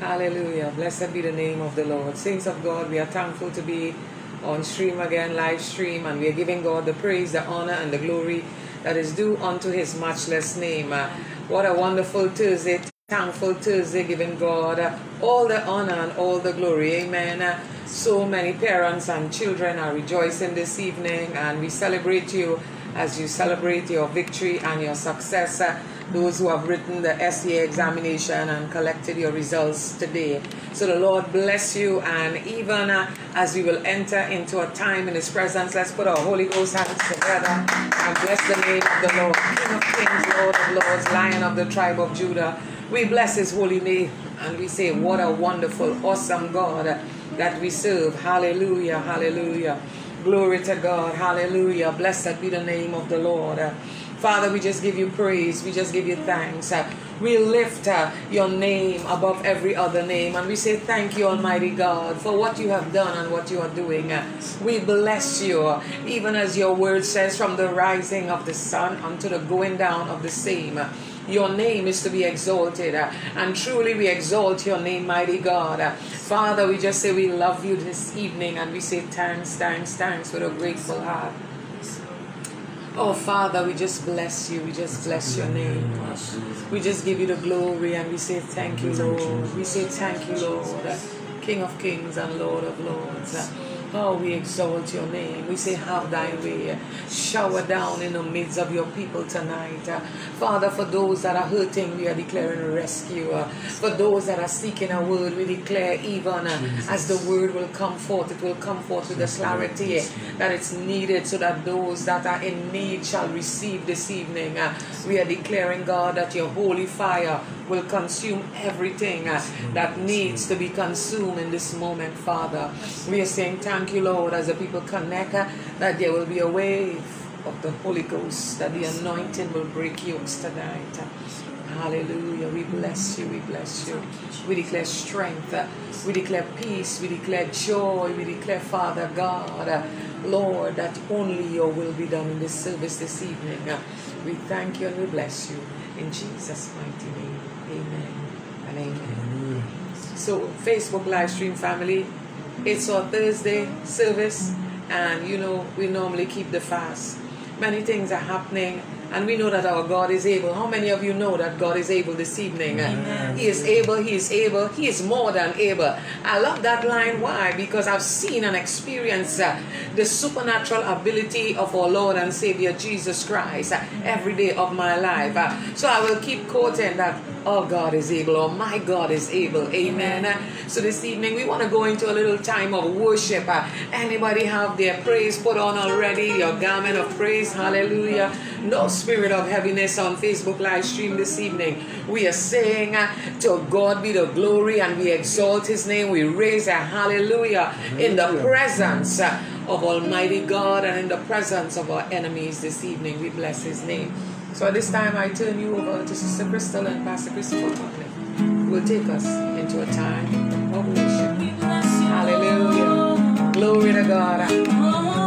Hallelujah. Blessed be the name of the Lord. Saints of God, we are thankful to be on stream again, live stream, and we are giving God the praise, the honor, and the glory that is due unto his matchless name. Uh, what a wonderful Thursday. Thankful Thursday, giving God uh, all the honor and all the glory. Amen. Uh, so many parents and children are rejoicing this evening, and we celebrate you as you celebrate your victory and your success. Those who have written the SEA examination and collected your results today. So the Lord bless you, and even uh, as we will enter into a time in His presence, let's put our Holy Ghost hands together and bless the name of the Lord, King of Kings, Lord of Lords, Lion of the tribe of Judah. We bless His holy name, and we say, What a wonderful, awesome God that we serve. Hallelujah, hallelujah. Glory to God, hallelujah. Blessed be the name of the Lord. Father, we just give you praise. We just give you thanks. Uh, we lift uh, your name above every other name. And we say thank you, Almighty God, for what you have done and what you are doing. Uh, we bless you, even as your word says, from the rising of the sun unto the going down of the same. Your name is to be exalted. And truly we exalt your name, mighty God. Father, we just say we love you this evening and we say thanks, thanks, thanks with a grateful heart. Oh, Father, we just bless you. We just bless your name. We just give you the glory and we say thank you, Lord. We say thank you, Lord, King of kings and Lord of lords. Oh, we exalt your name. We say, Have thy way. Shower down in the midst of your people tonight. Father, for those that are hurting, we are declaring rescue. For those that are seeking a word, we declare, even as the word will come forth, it will come forth with the clarity that it's needed so that those that are in need shall receive this evening. We are declaring, God, that your holy fire will consume everything that needs to be consumed in this moment, Father. We are saying, Thank thank you, Lord, as the people connect, that there will be a wave of the Holy Ghost, that the anointing will break yokes tonight. Hallelujah. We bless you. We bless you. We declare strength. We declare peace. We declare joy. We declare, Father God, Lord, that only your will be done in this service this evening. We thank you and we bless you. In Jesus' mighty name. Amen and amen. So, Facebook live stream family, it's our Thursday service, and you know, we normally keep the fast. Many things are happening, and we know that our God is able. How many of you know that God is able this evening? Amen. He is able, He is able, He is more than able. I love that line. Why? Because I've seen and experienced uh, the supernatural ability of our Lord and Savior Jesus Christ uh, every day of my life. Uh, so I will keep quoting that Oh, God is able, or my God is able. Amen. So this evening we want to go into a little time of worship. Uh, anybody have their praise put on already? Your garment of praise. Hallelujah. No spirit of heaviness on Facebook live stream this evening. We are saying uh, to God be the glory and we exalt his name. We raise a hallelujah in the presence uh, of Almighty God and in the presence of our enemies this evening. We bless his name. So at this time, I turn you over to Sister Crystal and Pastor Christopher Buckley, who will take us into a time of worship. Hallelujah. Glory to God.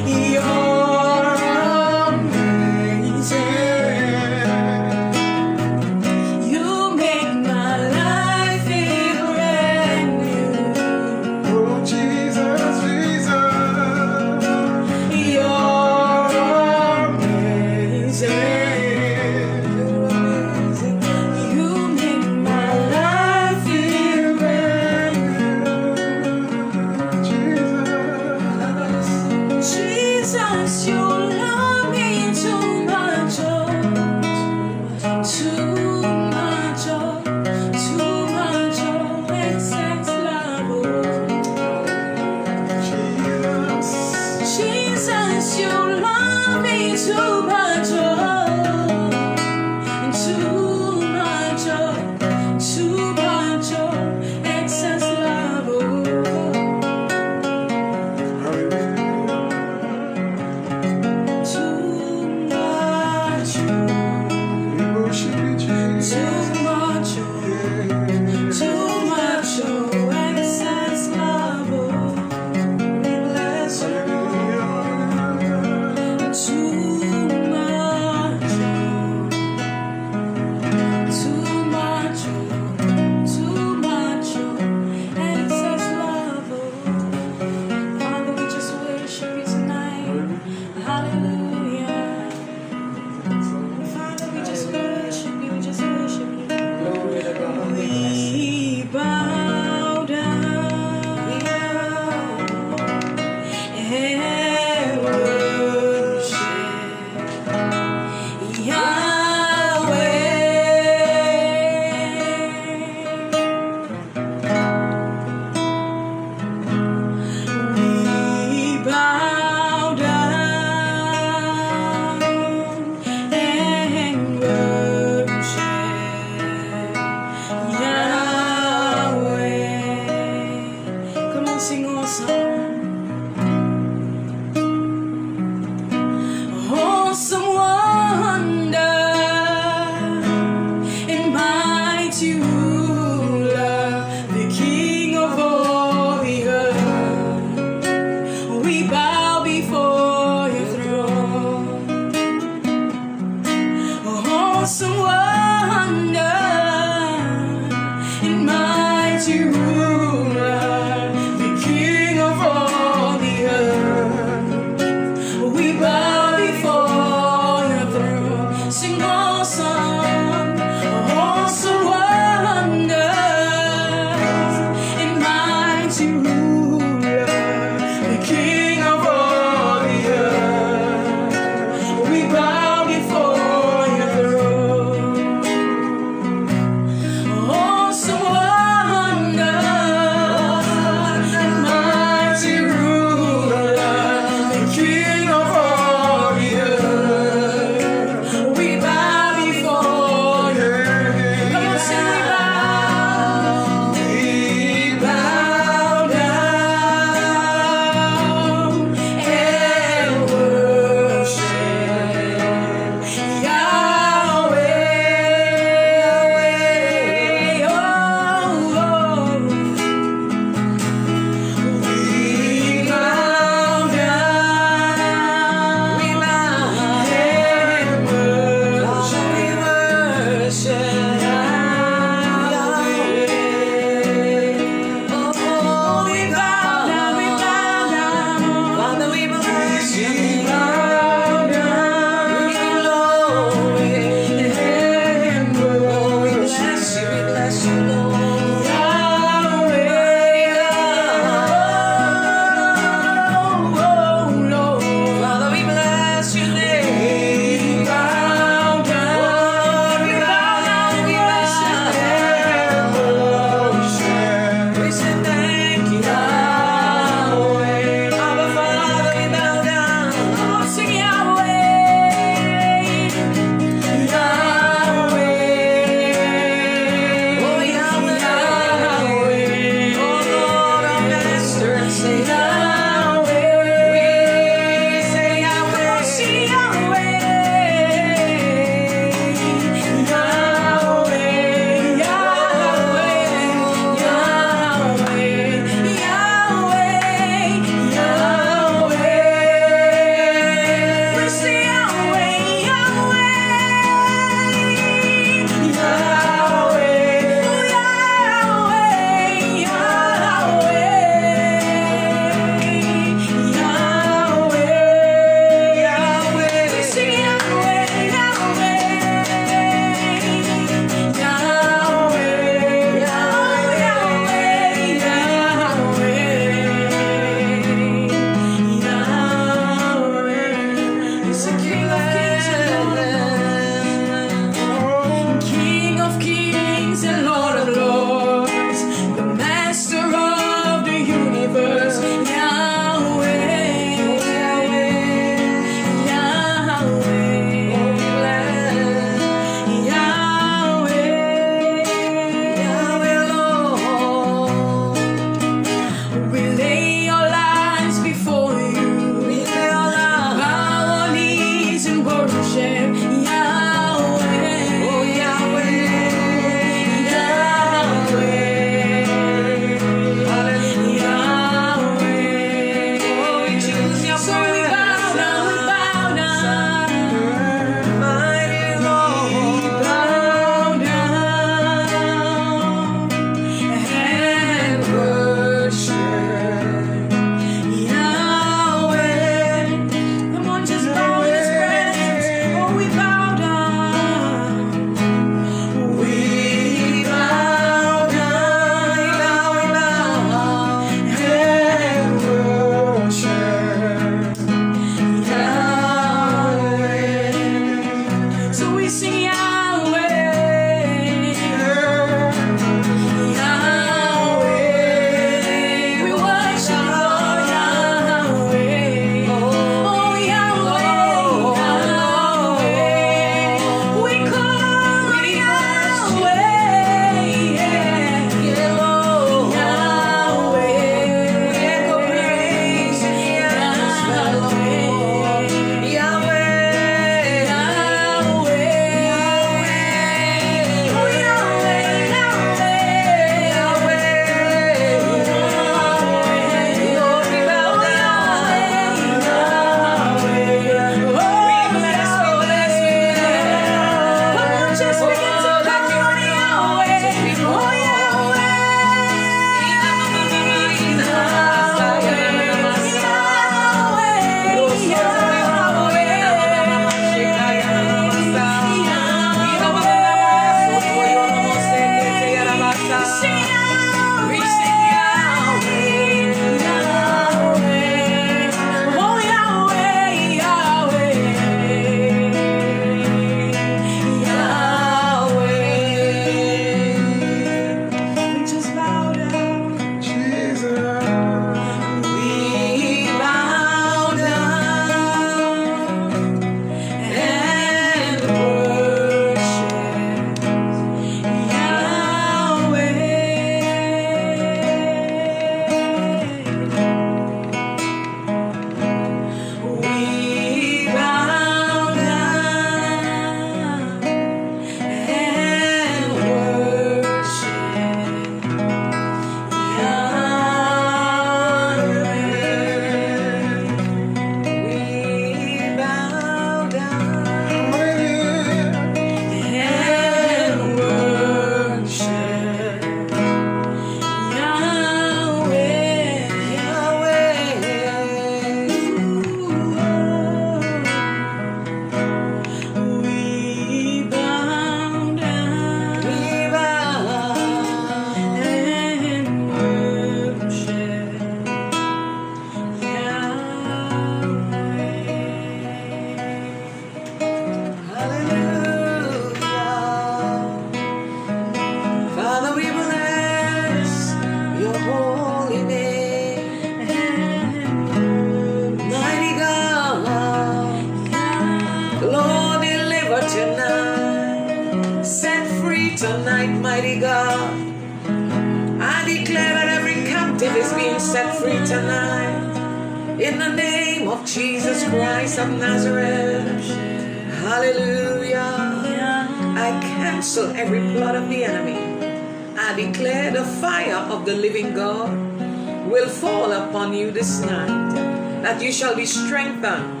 Strengthened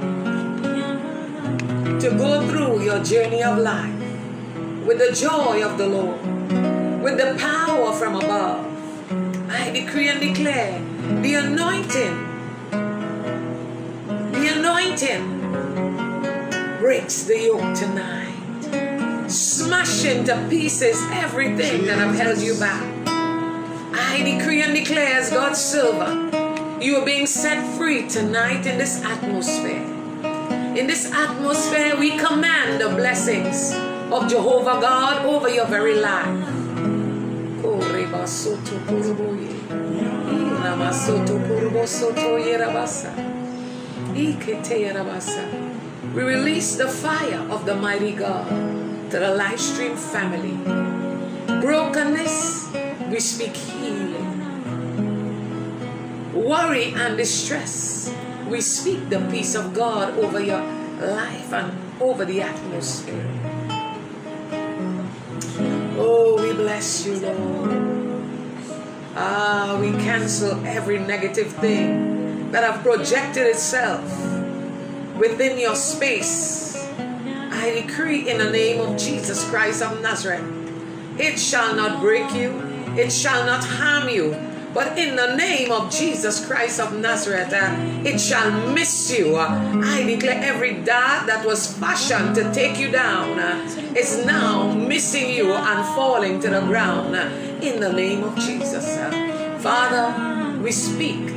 to go through your journey of life with the joy of the Lord, with the power from above. I decree and declare the anointing, the anointing breaks the yoke tonight. Smash into pieces everything that I've held you back. I decree and declare as God's servant, you are being set free tonight in this atmosphere. In this atmosphere, we command the blessings of Jehovah God over your very life. We release the fire of the mighty God to the live stream family. Brokenness, we speak healing. Worry and distress, we speak the peace of God over your life and over the atmosphere. Oh, we bless you, Lord. Ah, we cancel every negative thing that have projected itself within your space. I decree in the name of Jesus Christ of Nazareth, it shall not break you, it shall not harm you, but in the name of Jesus Christ of Nazareth, uh, it shall miss you. I declare every dart that was fashioned to take you down uh, is now missing you and falling to the ground in the name of Jesus. Uh. Father, we speak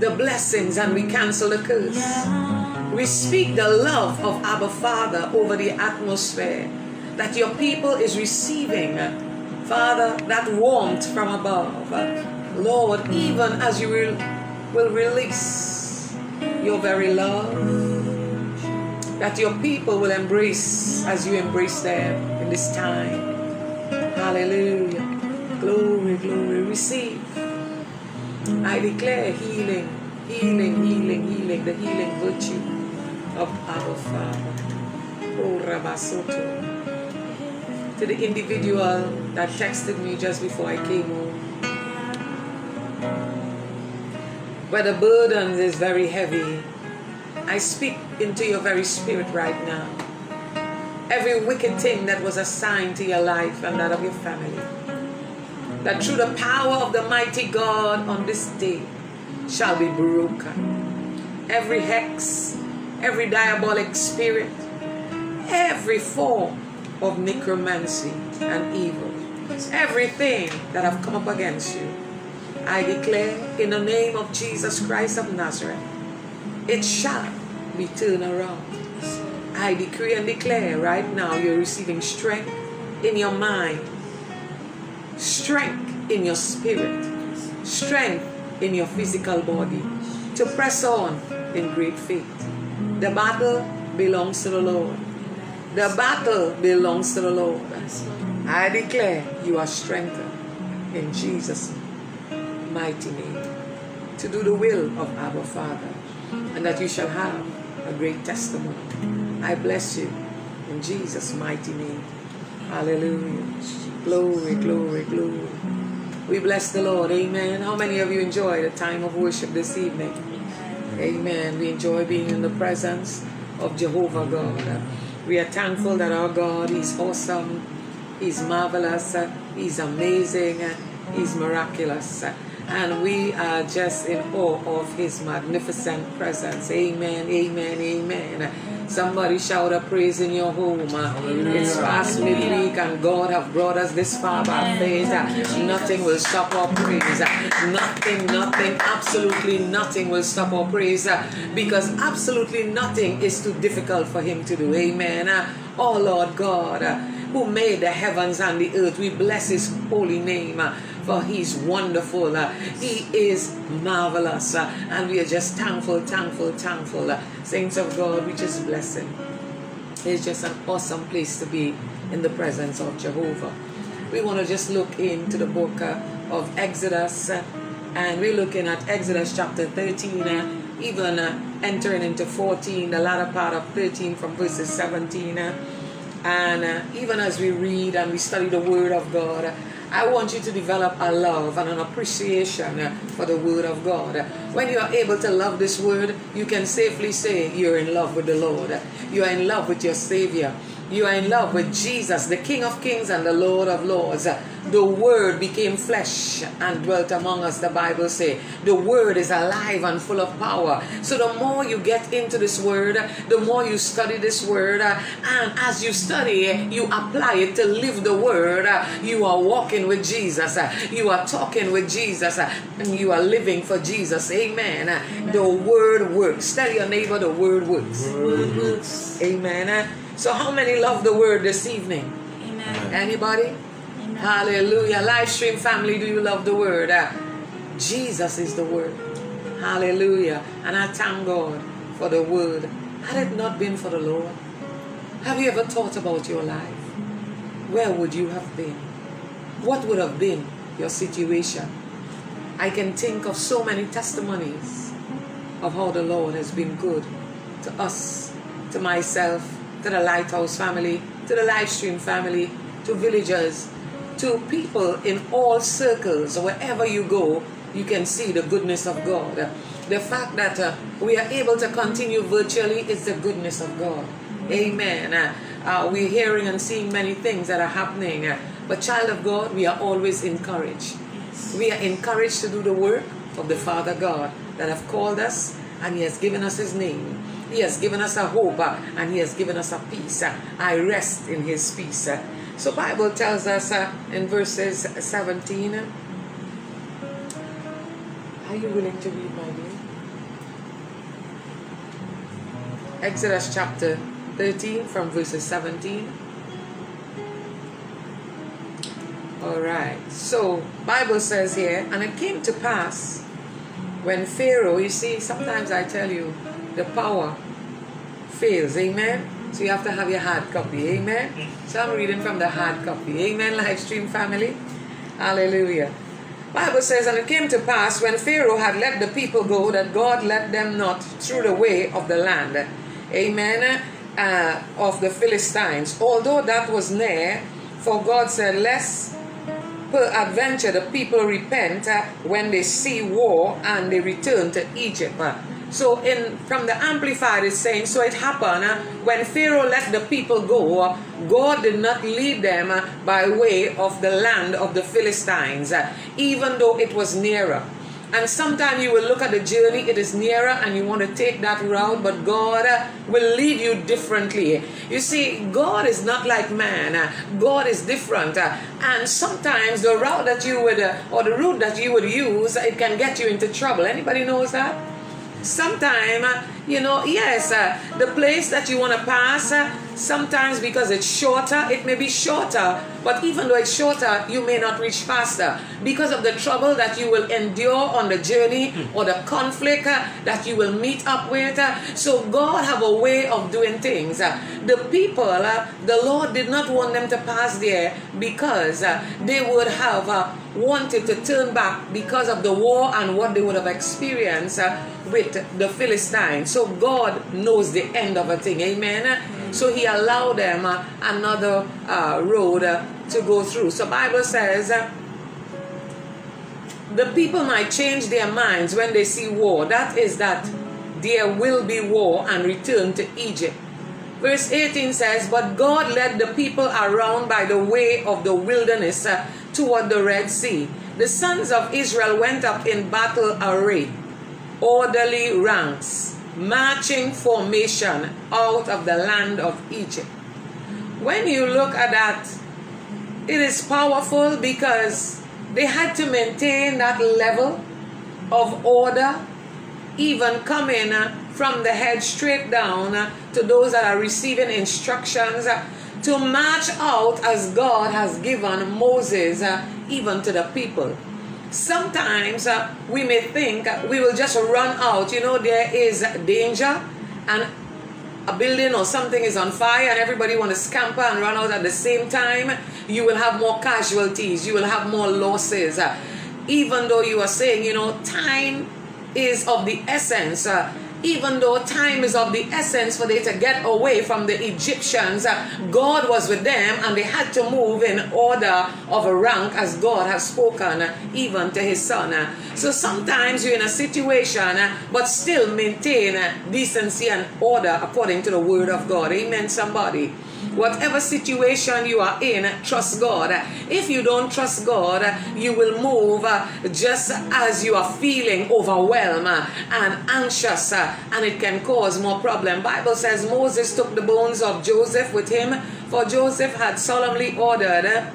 the blessings and we cancel the curse. We speak the love of Abba Father over the atmosphere that your people is receiving. Father, that warmth from above. Lord, even as you will, will release your very love, that your people will embrace as you embrace them in this time. Hallelujah. Glory, glory. Receive. I declare healing, healing, healing, healing, the healing virtue of our Father. Oh, Rabasoto. To the individual that texted me just before I came home. Where the burden is very heavy, I speak into your very spirit right now. Every wicked thing that was assigned to your life and that of your family, that through the power of the mighty God on this day shall be broken. Every hex, every diabolic spirit, every form of necromancy and evil, everything that have come up against you, I declare in the name of Jesus Christ of Nazareth, it shall be turned around. I decree and declare right now you're receiving strength in your mind, strength in your spirit, strength in your physical body to press on in great faith. The battle belongs to the Lord. The battle belongs to the Lord. I declare you are strengthened in Jesus' mighty name to do the will of our Father and that you shall have a great testimony. I bless you in Jesus' mighty name. Hallelujah. Glory, glory, glory. We bless the Lord. Amen. How many of you enjoy the time of worship this evening? Amen. We enjoy being in the presence of Jehovah God. We are thankful that our God is awesome, He's marvelous, He's amazing, He's miraculous. And we are just in awe of His magnificent presence. Amen, amen, amen. Somebody shout a praise in your home. It's past midweek and God have brought us this far by faith. Nothing will stop our praise. Nothing, nothing, absolutely nothing will stop our praise because absolutely nothing is too difficult for Him to do. Amen. Oh Lord God, who made the heavens and the earth, we bless His holy name for He's wonderful. Uh, he is marvelous. Uh, and we are just thankful, thankful, thankful. Uh, saints of God, we just bless Him. It's just an awesome place to be in the presence of Jehovah. we want to just look into the book of Exodus, and we're looking at Exodus chapter 13, uh, even entering into 14, the latter part of 13 from verses 17. uh, and even as we read and we study the Word of God, I want you to develop a love and an appreciation for the Word of God. When you are able to love this Word, you can safely say you're in love with the Lord. You are in love with your Savior. You are in love with Jesus, the King of Kings and the Lord of Lords. The Word became flesh and dwelt among us, the Bible says. The Word is alive and full of power. So the more you get into this Word, the more you study this Word, and as you study, you apply it to live the Word. You are walking with Jesus. You are talking with Jesus. And you are living for Jesus. Amen. The Word works. Tell your neighbor the Word works. Word works. Amen. So how many love the Word this evening? Amen. Anybody? Amen. Hallelujah. Live stream family, do you love the word? Uh, Jesus is the word. Hallelujah. And I thank God for the word. Had it not been for the Lord, have you ever thought about your life? Where would you have been? What would have been your situation? I can think of so many testimonies of how the Lord has been good to us, to myself, to the Lighthouse family, to the live stream family, to villagers, to people in all circles, wherever you go, you can see the goodness of God. The fact that uh, we are able to continue virtually is the goodness of God. Amen. Uh, uh, we're hearing and seeing many things that are happening, uh, but child of God, we are always encouraged. We are encouraged to do the work of the Father God that have called us and He has given us His name. He has given us a hope uh, and He has given us a peace. Uh, I rest in His peace. Uh, So Bible tells us in verses 17. uh, Are you willing to read my name? Exodus chapter 13 from verses 17. All right. So Bible says here, and it came to pass when Pharaoh, you see, sometimes I tell you, the power fails. Amen. So you have to have your hard copy. Amen. So I'm reading from the hard copy. Amen. Live stream family. Hallelujah. Bible says, and it came to pass when Pharaoh had let the people go that God led them not through the way of the land. Amen. Uh, of the Philistines, although that was near, for God said, Lest peradventure the people repent uh, when they see war and they return to Egypt. Uh, So in from the Amplified it's saying, so it happened uh, when Pharaoh let the people go, uh, God did not lead them uh, by way of the land of the Philistines, even though it was nearer. And sometimes you will look at the journey, it is nearer and you want to take that route, but God uh, will lead you differently. You see, God is not like man, uh, God is different. uh, and sometimes the route that you would, or the route that you would use, it can get you into trouble. Anybody knows that? Sometime, you know, yes, uh, the place that you want to pass, uh, sometimes because it's shorter, it may be shorter, but even though it's shorter, you may not reach faster because of the trouble that you will endure on the journey or the conflict uh, that you will meet up with. uh, so God have a way of doing things. Uh, the people, the Lord did not want them to pass there because they would have wanted to turn back because of the war and what they would have experienced with the Philistines. So God knows the end of a thing. Amen. So He allowed them uh, another uh, road uh, to go through. So Bible says. Uh, the people might change their minds when they see war. That is that there will be war and return to Egypt. Verse 18 says, But God led the people around by the way of the wilderness uh, toward the Red Sea. The sons of Israel went up in battle array, orderly ranks, marching formation out of the land of Egypt. When you look at that, it is powerful because they had to maintain that level of order, even coming uh, from the head straight down uh, to those that are receiving instructions uh, to march out as God has given Moses, even to the people. Sometimes uh, we may think we will just run out, you know, there is danger, and a building or something is on fire and everybody want to scamper and run out at the same time, you will have more casualties, you will have more losses. Uh, even though you are saying, you know, time is of the essence. Uh, even though time is of the essence for they to get away from the Egyptians, God was with them and they had to move in order of a rank as God has spoken even to his son. So sometimes you're in a situation but still maintain decency and order according to the word of God. Amen, somebody. Whatever situation you are in, trust God. If you don't trust God, you will move uh, just as you are feeling overwhelmed uh, and anxious uh, and it can cause more problem. Bible says Moses took the bones of Joseph with him for Joseph had solemnly ordered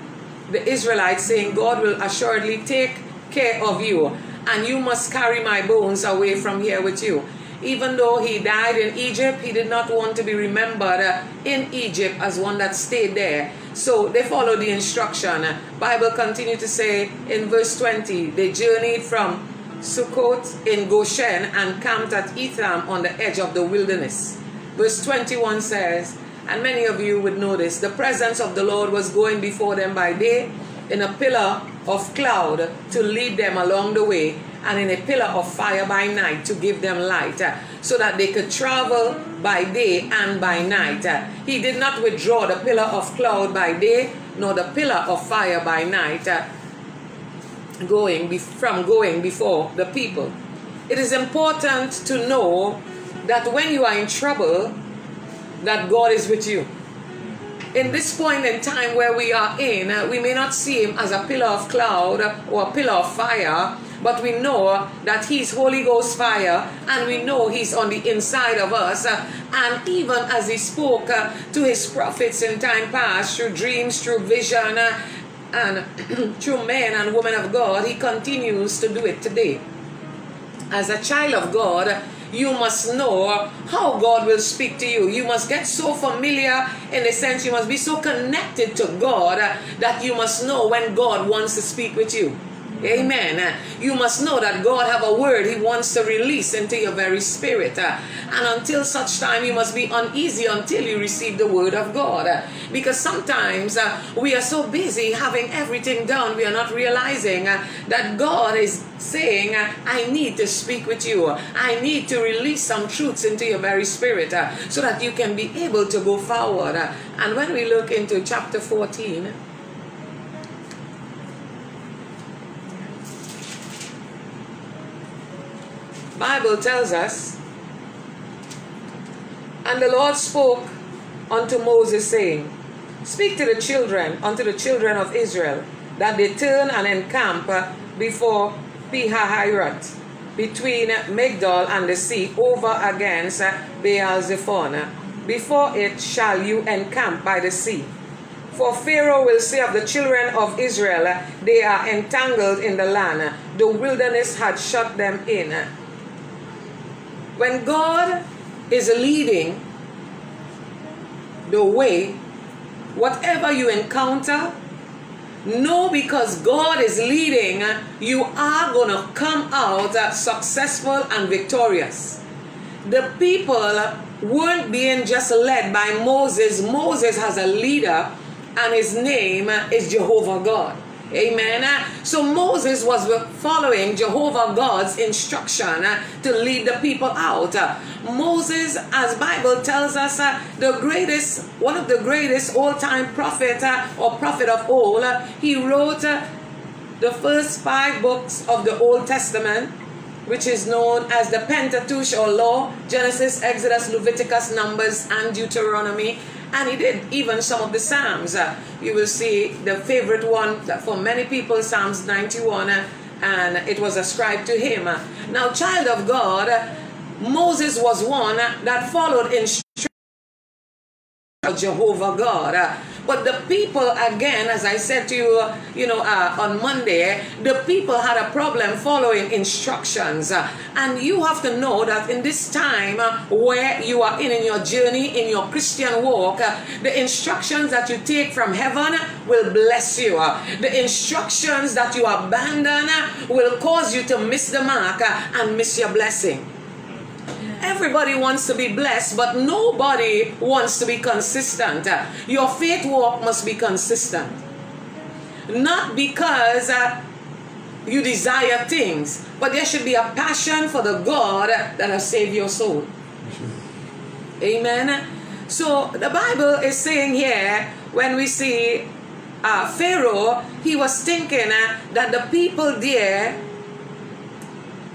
the Israelites saying God will assuredly take care of you and you must carry my bones away from here with you. Even though he died in Egypt, he did not want to be remembered uh, in Egypt as one that stayed there. So they followed the instruction. Bible continued to say in verse 20, they journeyed from Sukkot in Goshen and camped at Etham on the edge of the wilderness. Verse 21 says, and many of you would notice, the presence of the Lord was going before them by day in a pillar of cloud to lead them along the way and in a pillar of fire by night to give them light, uh, so that they could travel by day and by night. Uh, he did not withdraw the pillar of cloud by day, nor the pillar of fire by night, uh, going from going before the people. It is important to know that when you are in trouble, that God is with you. In this point in time where we are in, uh, we may not see him as a pillar of cloud or a pillar of fire, but we know that He's Holy Ghost fire, and we know He's on the inside of us. And even as He spoke uh, to His prophets in time past through dreams, through vision, uh, and through men and women of God, He continues to do it today. As a child of God, you must know how God will speak to you. You must get so familiar in a sense you must be so connected to God that you must know when God wants to speak with you. Amen. You must know that God have a word He wants to release into your very spirit. And until such time, you must be uneasy until you receive the word of God. Because sometimes uh, we are so busy having everything done, we are not realizing uh, that God is saying, uh, I need to speak with you. I need to release some truths into your very spirit so that you can be able to go forward. And when we look into chapter 14, Bible tells us, and the Lord spoke unto Moses, saying, Speak to the children, unto the children of Israel, that they turn and encamp before Pihahiroth, between Migdol and the sea, over against Baal Zephon. Before it shall you encamp by the sea. For Pharaoh will say of the children of Israel, They are entangled in the land. The wilderness had shut them in. When God is leading the way, whatever you encounter, know because God is leading, you are going to come out successful and victorious. The people weren't being just led by Moses. Moses has a leader, and his name is Jehovah God. Amen. Uh, so Moses was uh, following Jehovah God's instruction uh, to lead the people out. Moses, as Bible tells us, the greatest, one of the greatest all-time prophet or prophet of all, he wrote the first five books of the Old Testament, which is known as the Pentateuch or Law, Genesis, Exodus, Leviticus, Numbers, and Deuteronomy and he did even some of the Psalms. Uh, you will see the favorite one for many people, Psalms 91, uh, and it was ascribed to him. Now, child of God, Moses was one that followed of Jehovah God. Uh, but the people, again, as I said to you, you know, uh, on Monday, the people had a problem following instructions. Uh, and you have to know that in this time uh, where you are in, in your journey, in your Christian walk, uh, the instructions that you take from heaven will bless you. Uh, the instructions that you abandon uh, will cause you to miss the mark and miss your blessing. Everybody wants to be blessed, but nobody wants to be consistent. Your faith walk must be consistent. Not because uh, you desire things, but there should be a passion for the God that has saved your soul. Amen. So the Bible is saying here when we see uh, Pharaoh, he was thinking uh, that the people there,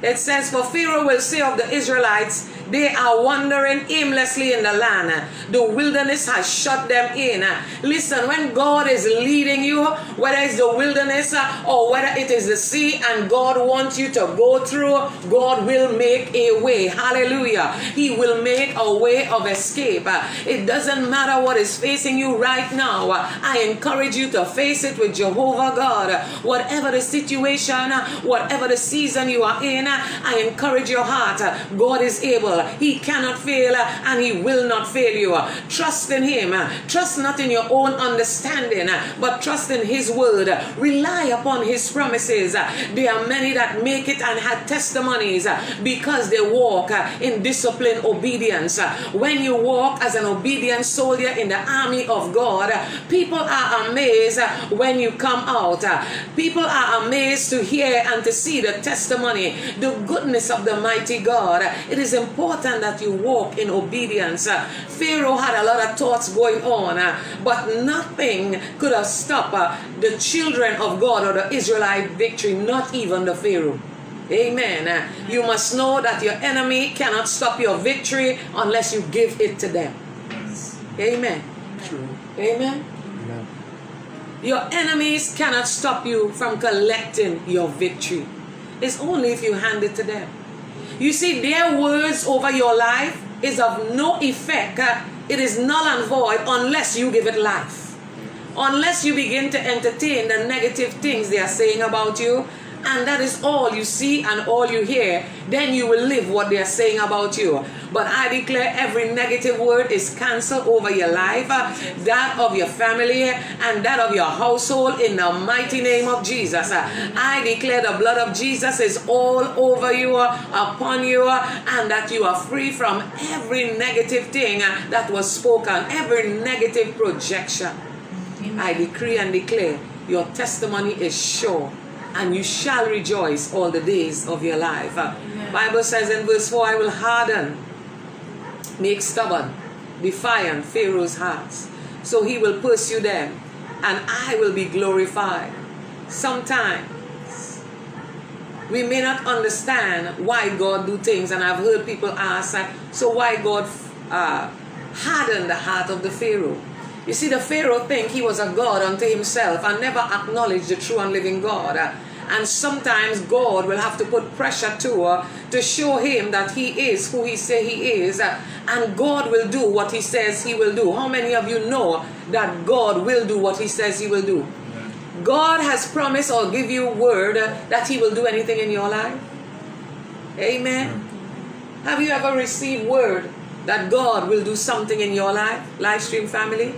it says, For Pharaoh will say of the Israelites, they are wandering aimlessly in the land. The wilderness has shut them in. Listen, when God is leading you, whether it's the wilderness or whether it is the sea, and God wants you to go through, God will make a way. Hallelujah. He will make a way of escape. It doesn't matter what is facing you right now. I encourage you to face it with Jehovah God. Whatever the situation, whatever the season you are in, I encourage your heart. God is able. He cannot fail uh, and He will not fail you. Trust in Him. Trust not in your own understanding, but trust in His word. Rely upon His promises. There are many that make it and had testimonies because they walk in disciplined obedience. When you walk as an obedient soldier in the army of God, people are amazed when you come out. People are amazed to hear and to see the testimony, the goodness of the mighty God. It is important that you walk in obedience. Uh, Pharaoh had a lot of thoughts going on, uh, but nothing could have stopped uh, the children of God or the Israelite victory, not even the Pharaoh. Amen. You must know that your enemy cannot stop your victory unless you give it to them. Amen. True. Amen. Amen. Your enemies cannot stop you from collecting your victory. It's only if you hand it to them. You see, their words over your life is of no effect. It is null and void unless you give it life. Unless you begin to entertain the negative things they are saying about you, and that is all you see and all you hear, then you will live what they are saying about you. But I declare every negative word is cancelled over your life, that of your family, and that of your household in the mighty name of Jesus. I declare the blood of Jesus is all over you, upon you, and that you are free from every negative thing that was spoken, every negative projection. I decree and declare your testimony is sure and you shall rejoice all the days of your life. Uh, Bible says in verse 4, I will harden, make stubborn, defiant Pharaoh's hearts. So he will pursue them and I will be glorified. Sometimes we may not understand why God do things and I've heard people ask, uh, so why God uh, hardened the heart of the Pharaoh? You see, the Pharaoh think he was a God unto himself and never acknowledged the true and living God. Uh, And sometimes God will have to put pressure to her to show him that he is who he say he is. Uh, And God will do what he says he will do. How many of you know that God will do what he says he will do? God has promised or give you word uh, that he will do anything in your life. Amen. Have you ever received word that God will do something in your life, live stream family?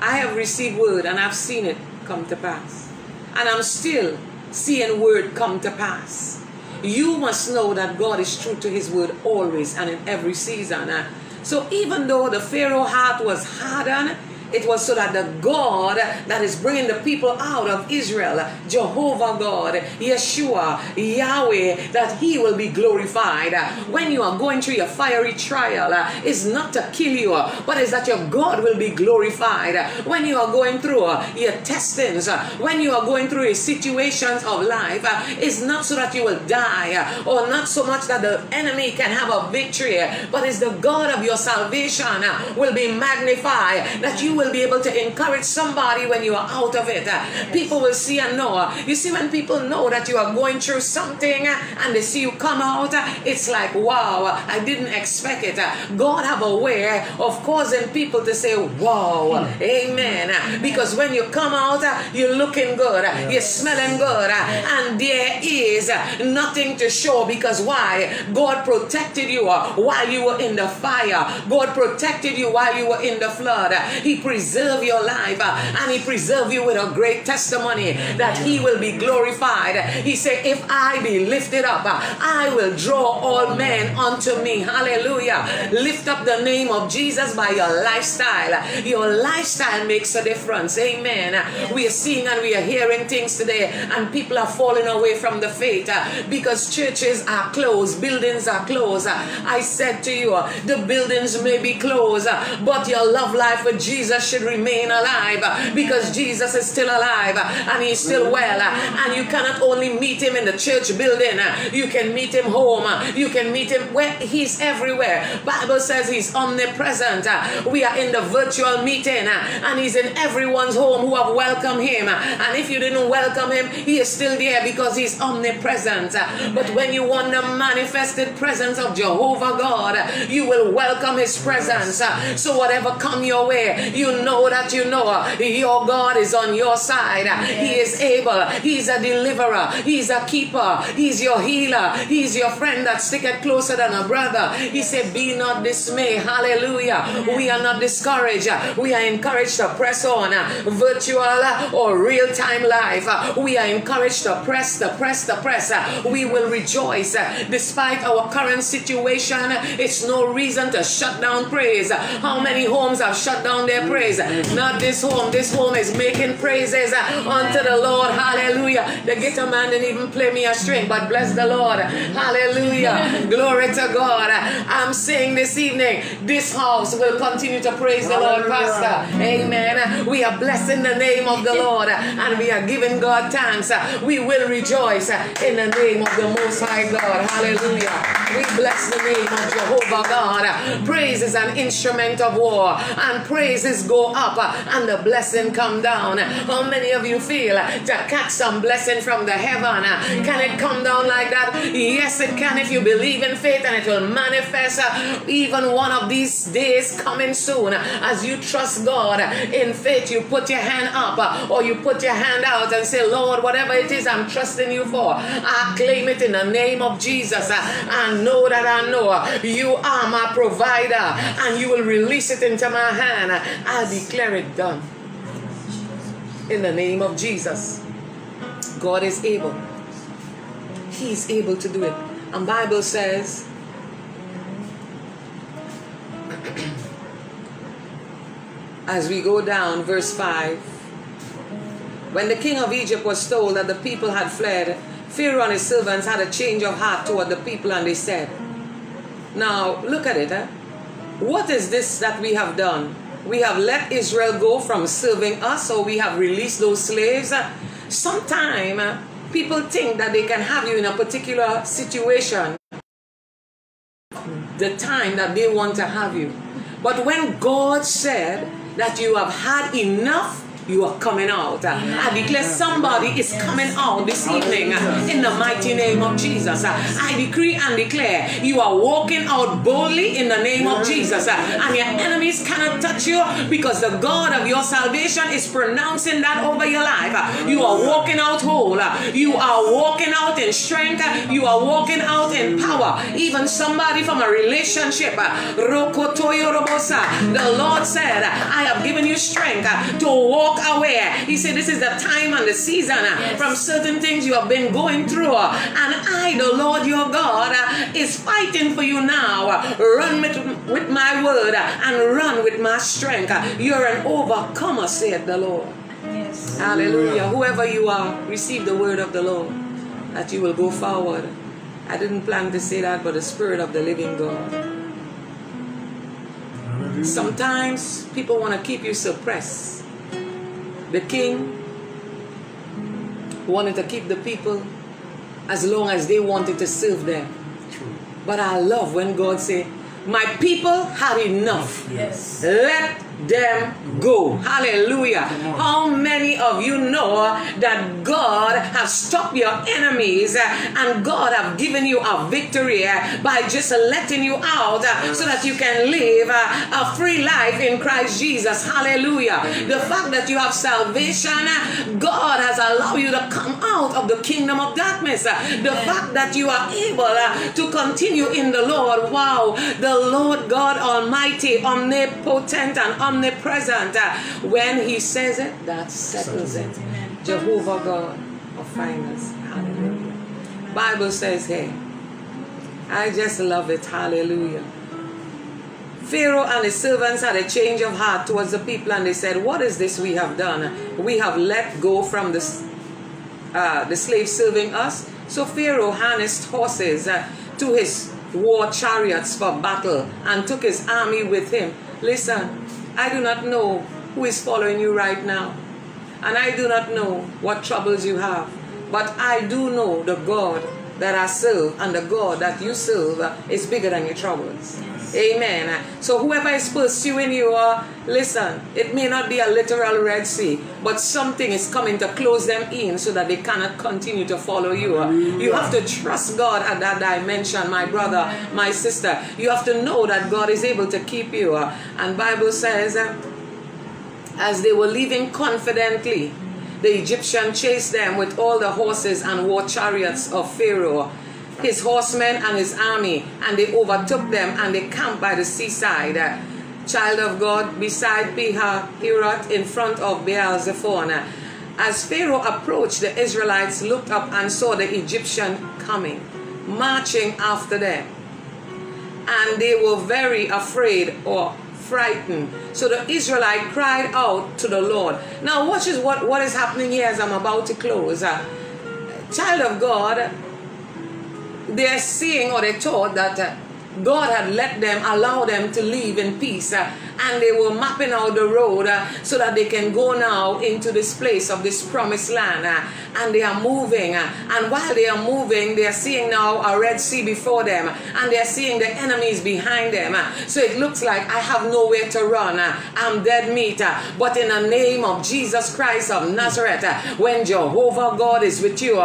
I have received word and I've seen it come to pass. And I'm still seeing word come to pass. You must know that God is true to his word always and in every season. So even though the Pharaoh heart was hardened, it was so that the God that is bringing the people out of Israel, Jehovah God, Yeshua, Yahweh, that He will be glorified. When you are going through your fiery trial, it's not to kill you, but it's that your God will be glorified. When you are going through your testings, when you are going through your situations of life, it's not so that you will die, or not so much that the enemy can have a victory, but it's the God of your salvation will be magnified, that you will be able to encourage somebody when you are out of it. People will see and know. You see, when people know that you are going through something and they see you come out, it's like, wow, I didn't expect it. God have a way of causing people to say, wow, amen. Because when you come out, you're looking good, you're smelling good, and there is nothing to show because why? God protected you while you were in the fire. God protected you while you were in the flood. He preserve your life uh, and He preserve you with a great testimony that He will be glorified. He said, If I be lifted up, uh, I will draw all men unto me. Hallelujah. Lift up the name of Jesus by your lifestyle. Your lifestyle makes a difference. Amen. We are seeing and we are hearing things today, and people are falling away from the faith uh, because churches are closed, buildings are closed. I said to you, the buildings may be closed, but your love life with Jesus should remain alive because Jesus is still alive and he's still well. And you cannot only meet him in the church building, you can meet him home, you can meet him where he's everywhere. Bible says he's omnipresent. We are in the virtual meeting and he's in everyone's home who have welcomed him. And if you didn't welcome him, he is still there because he's omnipresent. But when you want the manifested presence of Jehovah God, you will welcome his presence. So whatever come your way, you know that you know uh, your God is on your side. Uh, he is able. He's a deliverer. He's a keeper. He's your healer. He's your friend that sticketh closer than a brother. He said, Be not dismayed. Hallelujah. We are not discouraged. Uh, we are encouraged to press on. Virtual or real time life. We are encouraged to press, to press, to press. We will rejoice. Despite our current situation, it's no reason to shut down praise. How many homes have shut down their praise? Not this home. This home is making praises unto the Lord. Hallelujah. The guitar man didn't even play me a string, but bless the Lord. Hallelujah. Glory to God. I'm saying this evening, this house will continue to praise the Lord, Pastor. Amen. We are blessing the name of the Lord and we are giving God thanks. We will rejoice in the name of the Most High God. Hallelujah. We bless the name of Jehovah God. Praise is an instrument of war and go up uh, and the blessing come down. How many of you feel to catch some blessing from the heaven? Uh, can it come down like that? Yes, it can if you believe in faith and it will manifest uh, even one of these days coming soon. As you trust God in faith, you put your hand up or you put your hand out and say, Lord, whatever it is I'm trusting you for, I claim it in the name of Jesus. I know that I know you are my provider and you will release it into my hand. Declare it done. In the name of Jesus. God is able. He's able to do it. And Bible says as we go down verse 5 when the king of Egypt was told that the people had fled Pharaoh and his servants had a change of heart toward the people and they said now look at it eh? what is this that we have done we have let Israel go from serving us or we have released those slaves. Sometime uh, people think that they can have you in a particular situation. The time that they want to have you. But when God said that you have had enough you are coming out. I declare somebody is coming out this evening in the mighty name of Jesus. I decree and declare you are walking out boldly in the name of Jesus. And your enemies cannot touch you because the God of your salvation is pronouncing that over your life. You are walking out whole. You are walking out in strength. You are walking out in power. Even somebody from a relationship. The Lord said, I have given you strength to walk walk away. He said, This is the time and the season uh, yes. from certain things you have been going through. Uh, and I, the Lord your God, uh, is fighting for you now. Run with, with my word and run with my strength. You're an overcomer, said the Lord. Yes. Hallelujah. Whoever you are, receive the word of the Lord that you will go forward. I didn't plan to say that, but the Spirit of the living God. Sometimes people want to keep you suppressed. The king wanted to keep the people as long as they wanted to serve them. But I love when God said, My people had enough. Yes. Let them go. Hallelujah. How many of you know that God has stopped your enemies uh, and God have given you a victory uh, by just letting you out uh, so that you can live a free life in Christ Jesus. Hallelujah. The fact that you have salvation, God has allowed you to come out of the kingdom of darkness. The fact that you are able to continue in the Lord. Wow. The Lord God Almighty, omnipotent and omnipresent. Uh, when He says it, that settles it. Jehovah God of finance. Hallelujah. Bible says, hey, I just love it. Hallelujah. Pharaoh and his servants had a change of heart towards the people and they said, What is this we have done? We have let go from the, uh, the slaves serving us. So Pharaoh harnessed horses uh, to his war chariots for battle and took his army with him. Listen, I do not know who is following you right now. And I do not know what troubles you have. But I do know the God that I serve and the God that you serve is bigger than your troubles. Yes. Amen. So whoever is pursuing you, uh, listen, it may not be a literal Red Sea, but something is coming to close them in so that they cannot continue to follow you. Uh, you have to trust God at that dimension, my brother, my sister. You have to know that God is able to keep you. Uh, and Bible says, uh, as they were leaving confidently, the Egyptian chased them with all the horses and war chariots of Pharaoh, his horsemen and his army, and they overtook them and they camped by the seaside. Child of God, beside Pi-hahiroth, in front of Baal Zephon. As Pharaoh approached, the Israelites looked up and saw the Egyptian coming, marching after them. And they were very afraid or frightened. So the Israelite cried out to the Lord. Now watch is what, what is happening here as I'm about to close. Uh, child of God, they're seeing or they thought that uh, God had let them, allow them to live in peace. Uh, and they were mapping out the road uh, so that they can go now into this place of this promised land. Uh, and they are moving. Uh, and while they are moving, they are seeing now a Red Sea before them. And they are seeing the enemies behind them. Uh, so it looks like I have nowhere to run. Uh, I'm dead meat. But in the name of Jesus Christ of Nazareth, when Jehovah God is with you,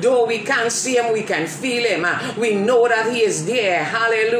though we can't see him, we can feel him. we know that he is there. Hallelujah.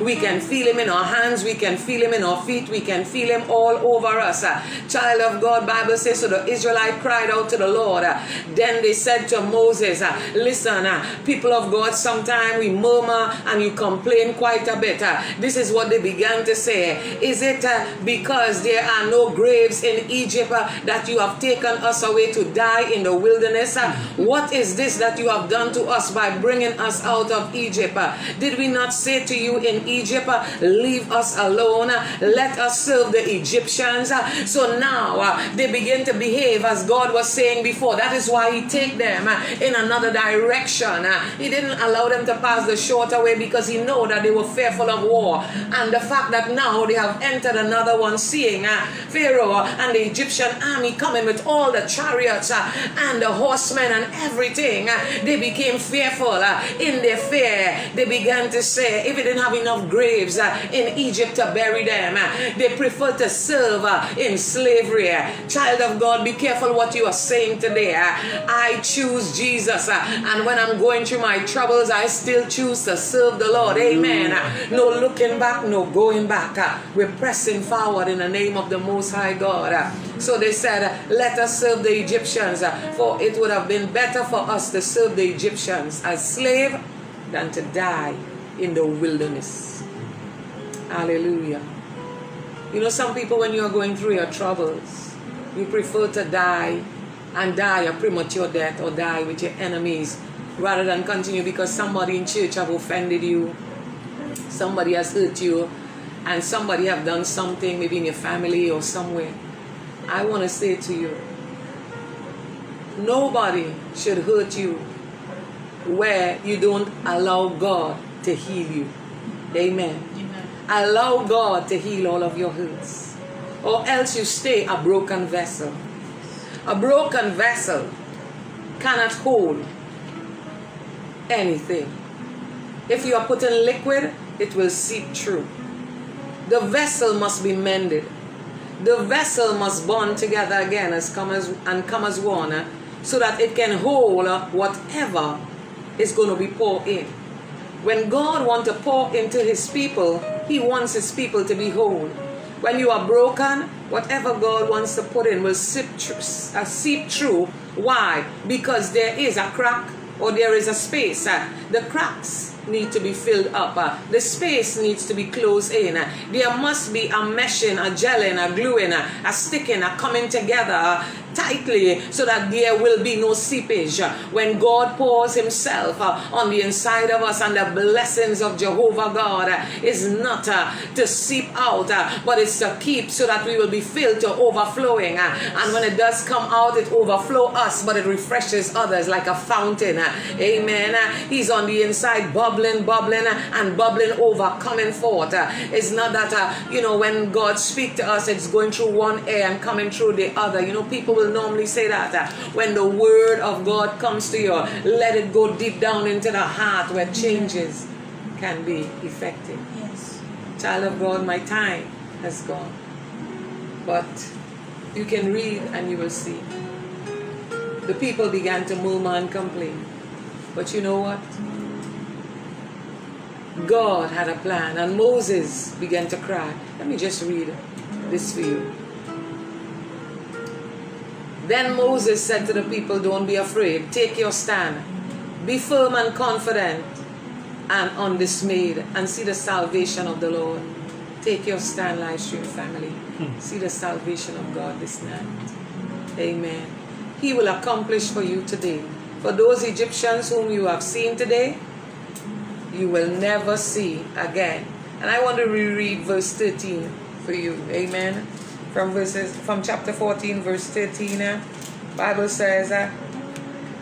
We can feel him in our hands. We can feel him in our feet we can feel him all over us. Uh, child of God, Bible says, so the Israelite cried out to the Lord. Uh, then they said to Moses, uh, listen, people of God, sometimes we murmur and you complain quite a bit. This is what they began to say. Is it because there are no graves in Egypt that you have taken us away to die in the wilderness? What is this that you have done to us by bringing us out of Egypt? Did we not say to you in Egypt, uh, leave us alone? Let let us serve the Egyptians. Uh, so now uh, they begin to behave as God was saying before. That is why He take them uh, in another direction. Uh, he didn't allow them to pass the shorter way because He know that they were fearful of war. And the fact that now they have entered another one, seeing Pharaoh and the Egyptian army coming with all the chariots and the horsemen and everything, they became fearful. In their fear, they began to say, didn't have enough graves uh, in Egypt to bury them, uh, they prefer to serve uh, in slavery. Uh, child of God, be careful what you are saying today. I choose Jesus. Uh, and when I'm going through my troubles, I still choose to serve the Lord. Amen. No looking back, no going back. Uh, we're pressing forward in the name of the Most High God. So they said, Let us serve the Egyptians, for it would have been better for us to serve the Egyptians as slave than to die in the wilderness. Hallelujah. You know, some people, when you are going through your troubles, you prefer to die and die a premature death or die with your enemies rather than continue because somebody in church have offended you, somebody has hurt you, and somebody have done something maybe in your family or somewhere. I want to say to you, nobody should hurt you where you don't allow God to heal you. Amen. Allow God to heal all of your hurts. Or else you stay a broken vessel. A broken vessel cannot hold anything. If you are putting liquid, it will seep through. The vessel must be mended. The vessel must bond together again as come as and come as one, so that it can hold whatever is going to be poured in. When God wants to pour into His people, he wants his people to be whole. When you are broken, whatever God wants to put in will seep through. Uh, seep through. Why? Because there is a crack or there is a space. Uh, the cracks need to be filled up. Uh, the space needs to be closed in. Uh, there must be a meshing, a gelling, a gluing, uh, a sticking, a coming together tightly so that there will be no seepage. When God pours Himself uh, on the inside of us and the blessings of Jehovah God uh, is not uh, to seep out, uh, but it's to keep so that we will be filled to overflowing. Uh, and when it does come out, it overflow us, but it refreshes others like a fountain. Uh, amen. He's on the inside, bubbling, bubbling, and bubbling over, coming forth. It's not that, you know, when God speaks to us, it's going through one ear and coming through the other. You know, people will normally say that uh, when the word of God comes to you, let it go deep down into the heart where changes can be effective. Yes. Child of God, my time has gone. But you can read and you will see. The people began to murmur and complain. But you know what? God had a plan, and Moses began to cry. Let me just read this for you. Then Moses said to the people, Don't be afraid, take your stand, be firm and confident and undismayed, and see the salvation of the Lord. Take your stand, live stream family. Hmm. See the salvation of God this night. Amen. He will accomplish for you today. For those Egyptians whom you have seen today, you will never see again. And I want to reread verse 13 for you. Amen from verses from chapter 14 verse 13 uh, bible says uh,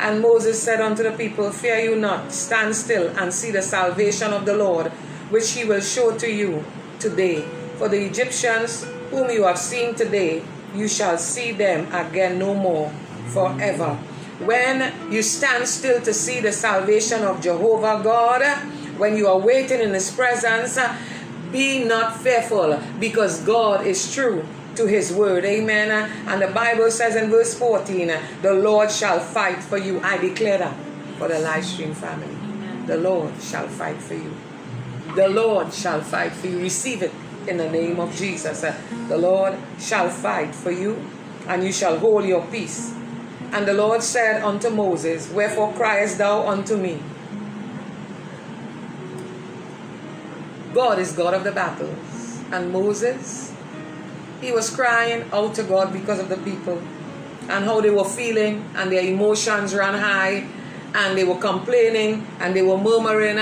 and moses said unto the people fear you not stand still and see the salvation of the lord which he will show to you today. For the egyptians whom you have seen today you shall see them again no more forever. When you stand still to see the salvation of jehovah god when you are waiting in his presence be not fearful because god is true to his word. Amen. And the Bible says in verse 14, the Lord shall fight for you. I declare that for the live stream family. The Lord shall fight for you. The Lord shall fight for you. Receive it in the name of Jesus. The Lord shall fight for you, and you shall hold your peace. And the Lord said unto Moses, Wherefore criest thou unto me? God is God of the battles. And Moses he was crying out to God because of the people and how they were feeling and their emotions ran high and they were complaining and they were murmuring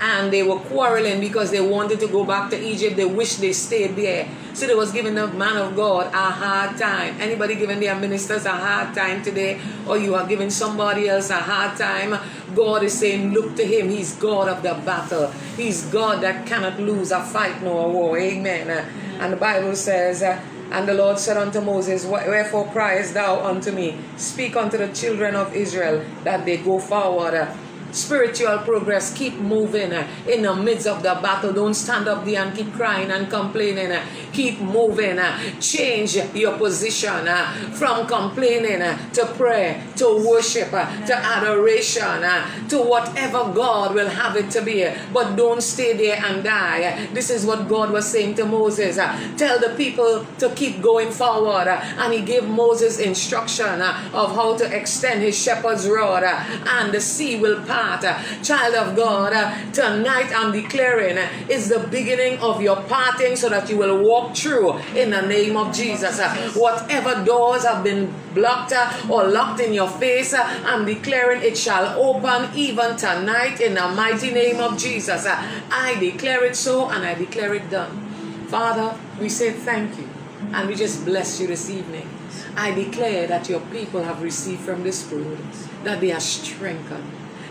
and they were quarreling because they wanted to go back to Egypt. They wished they stayed there. So they was giving the man of God a hard time. Anybody giving their ministers a hard time today? Or you are giving somebody else a hard time? God is saying, look to him. He's God of the battle. He's God that cannot lose a fight nor a war. Amen. And the Bible says, and the Lord said unto Moses, Wherefore criest thou unto me? Speak unto the children of Israel that they go forward spiritual progress. Keep moving uh, in the midst of the battle. Don't stand up there and keep crying and complaining. Uh, keep moving. Uh, change your position uh, from complaining uh, to prayer, to worship, uh, to adoration, to whatever God will have it to be. But don't stay there and die. This is what God was saying to Moses. Tell the people to keep going forward. And he gave Moses instruction of how to extend his shepherd's rod and the sea will pass Uh, child of God, uh, tonight I'm declaring uh, is the beginning of your parting so that you will walk through in the name of Jesus. Whatever doors have been blocked or locked in your face, I'm declaring it shall open even tonight in the mighty name of Jesus. I declare it so and I declare it done. Father, we say thank you and we just bless you this evening. I declare that your people have received from this word, that they are strengthened,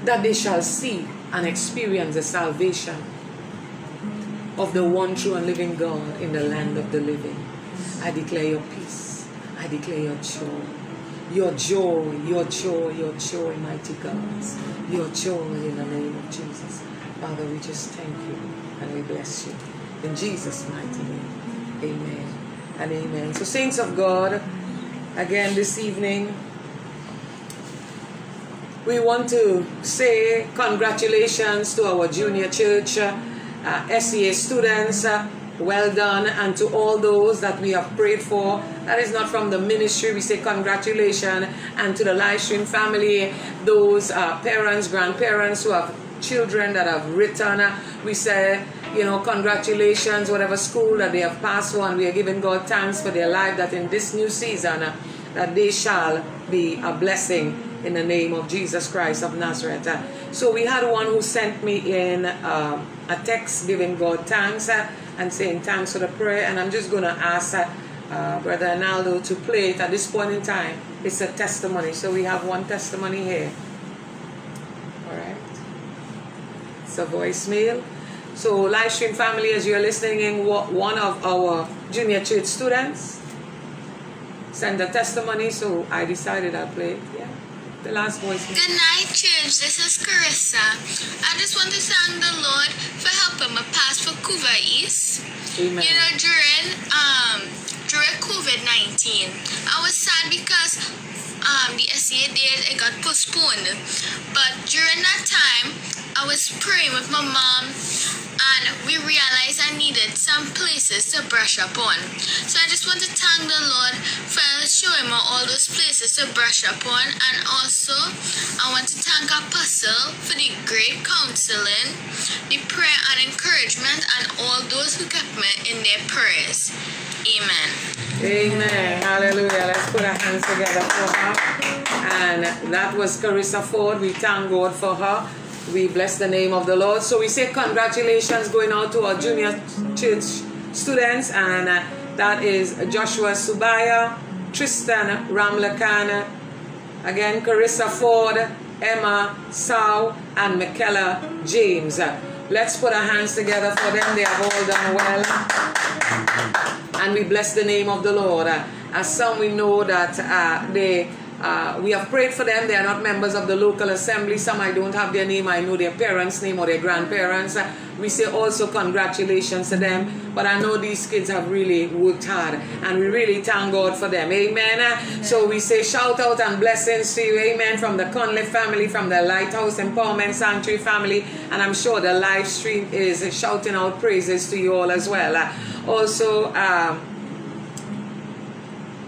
that they shall see and experience the salvation of the one true and living God in the land of the living. I declare your peace. I declare your joy. Your joy, your joy, your joy, mighty God. Your joy in the name of Jesus. Father, we just thank you and we bless you. In Jesus' mighty name. Amen and amen. So, saints of God, again this evening, we want to say congratulations to our junior church uh, SEA students. Uh, well done. And to all those that we have prayed for, that is not from the ministry, we say congratulations. And to the live stream family, those uh, parents, grandparents who have children that have written. Uh, we say, you know, congratulations, whatever school that they have passed on. We are giving God thanks for their life that in this new season uh, that they shall be a blessing in the name of Jesus Christ of Nazareth. Uh, so we had one who sent me in uh, a text giving God thanks uh, and saying thanks for the prayer. And I'm just going to ask uh, uh, Brother Arnaldo to play it at this point in time. It's a testimony. So we have one testimony here. All right. It's a voicemail. So, live stream family, as you're listening in, one of our junior church students sent a testimony, so I decided I'll play it. Yeah. The last voice. Good night, church. This is Carissa. I just want to thank the Lord for helping me pass for East. Amen. You know, during um during COVID nineteen, I was sad because um the SEA date it got postponed. But during that time, I was praying with my mom and we realized I needed some places to brush up on. So I just want to thank the Lord for showing me all those places to brush up on and also I want to thank Apostle for the great counseling, the prayer and encouragement and all those who kept me in their prayers. Amen. Amen. Hallelujah. Let's put our hands together for her. And that was Carissa Ford. We thank God for her. We bless the name of the Lord. So we say congratulations going out to our junior church students, and uh, that is Joshua Subaya, Tristan Ramlakan, again Carissa Ford, Emma Sau, and Michaela James. Let's put our hands together for them. They have all done well. And we bless the name of the Lord. As some we know that uh, they uh, we have prayed for them. They are not members of the local assembly. Some I don't have their name. I know their parents' name or their grandparents. We say also congratulations to them. But I know these kids have really worked hard. And we really thank God for them. Amen. Uh, so we say shout out and blessings to you. Amen. From the Conliff family, from the Lighthouse Empowerment Sanctuary family. And I'm sure the live stream is shouting out praises to you all as well. Uh, also, um,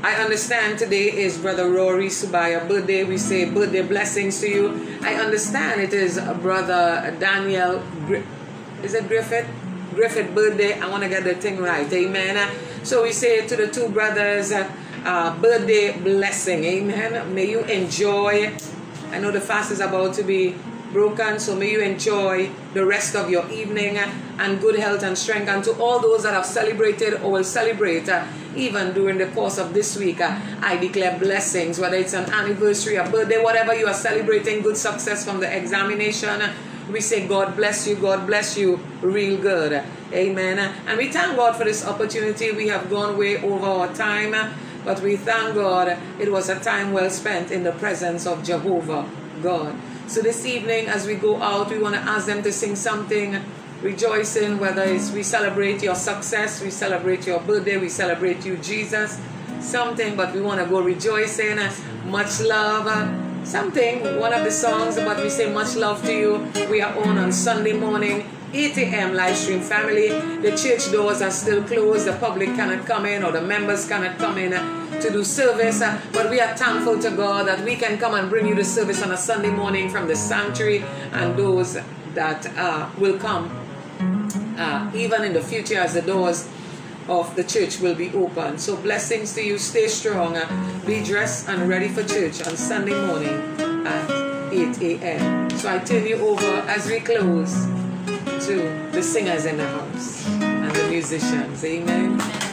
I understand today is Brother Rory Subaya birthday. We say birthday blessings to you. I understand it is Brother Daniel, is it Griffith? Griffith birthday. I want to get the thing right. Amen. So we say to the two brothers, uh, birthday blessing. Amen. May you enjoy. I know the fast is about to be broken. So may you enjoy the rest of your evening and good health and strength. And to all those that have celebrated or will celebrate, uh, even during the course of this week, uh, I declare blessings, whether it's an anniversary, a birthday, whatever you are celebrating, good success from the examination. We say, God bless you, God bless you, real good. Amen. And we thank God for this opportunity. We have gone way over our time, but we thank God it was a time well spent in the presence of Jehovah God. So this evening, as we go out, we want to ask them to sing something rejoicing, whether it's we celebrate your success, we celebrate your birthday, we celebrate you, Jesus, something, but we want to go rejoicing, much love, something, one of the songs, but we say much love to you. We are on on Sunday morning 8 a.m. live stream family. The church doors are still closed. The public cannot come in or the members cannot come in to do service. Uh, but we are thankful to God that we can come and bring you the service on a Sunday morning from the sanctuary and those that uh, will come uh, even in the future as the doors of the church will be open. So blessings to you. Stay strong. Uh, be dressed and ready for church on Sunday morning at 8 a.m. So I turn you over as we close to the singers in the house and the musicians. Amen.